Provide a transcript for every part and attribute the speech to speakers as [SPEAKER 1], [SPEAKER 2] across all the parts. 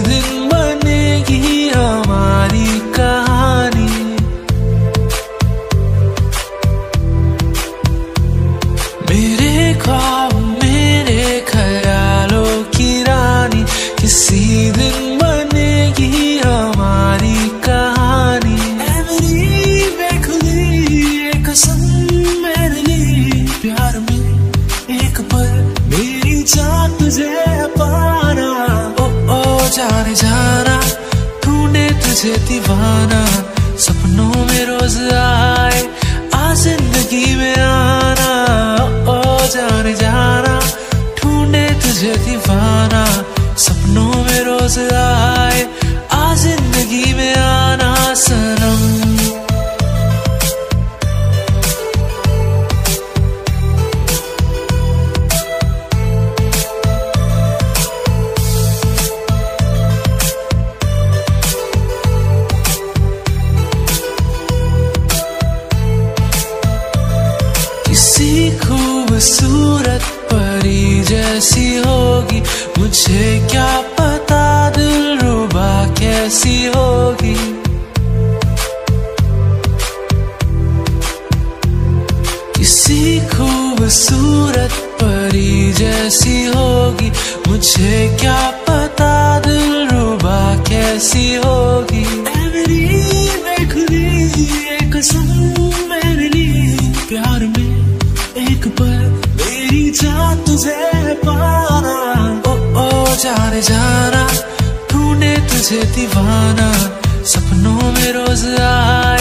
[SPEAKER 1] दिन बनेगी हमारी कहानी। मेरे ख्वाब, मेरे ख्यालों की रानी किसी दिन हमारी कहानी। मेरी लिए, प्यार में एक मेरी तुझे ढूंढे तुझे दीवाना, सपनों में रोज आए आ ज़िंदगी में आना, ओ जाने जाना, ढूंढे तुझे दीवाना, सपनों में रोज आए आ ज़िंदगी में आना, सनम। किसी खूबसूरत परी जैसी होगी। मुझे क्या पता दिल रुबा कैसी होगी। किसी खूबसूरत परी जैसी होगी। मुझे क्या तुझे पाना। ओ ओ जाने जाना ढूंढे तुझे दीवाना। सपनों में रोज आए।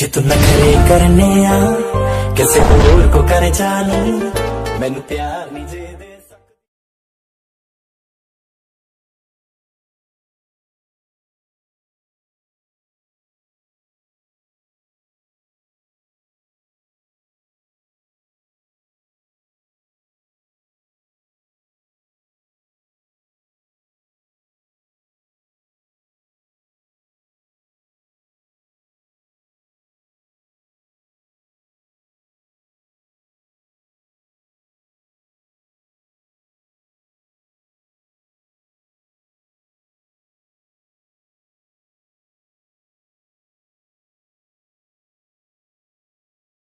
[SPEAKER 2] ਜੇ ਤੂੰ ਨਖਰੇ ਕਰਨੇ ਆ ਕਿਸੇ ਹੋਰ ਕੋ ਕਰ ਜਾਣੀ ਮੈਨੂੰ ਪਿਆਰ ਨਹੀਂ ਜੇ